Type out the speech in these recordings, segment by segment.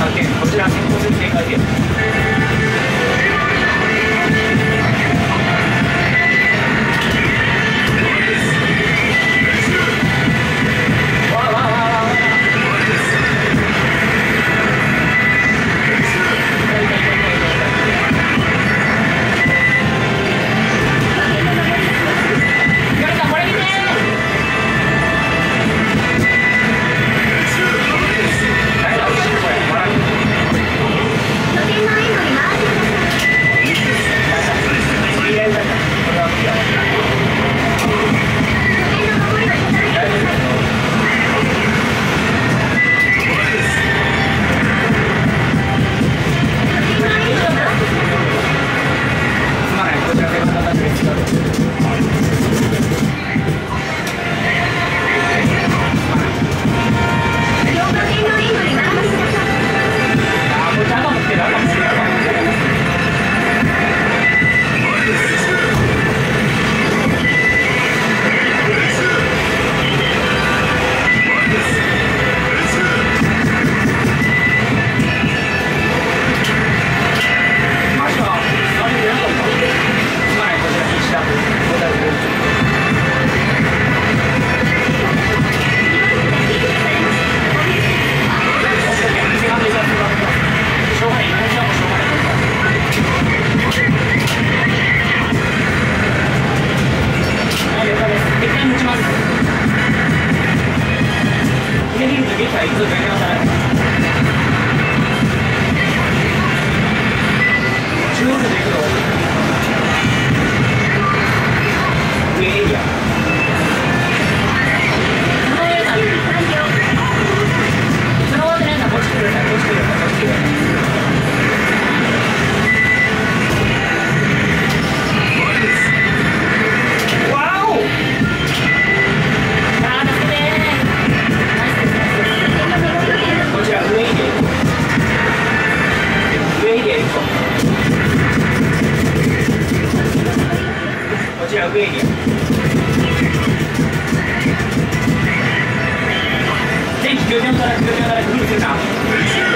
ok 我们这辆新公司的天鹅100円です電気9から9から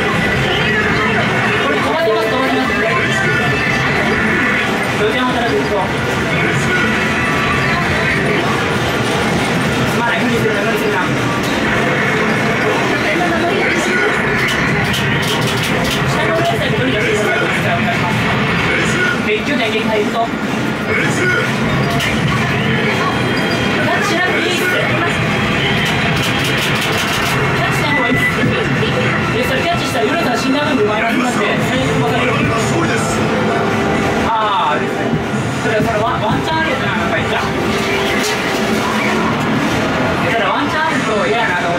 ただワンチャンあると嫌なの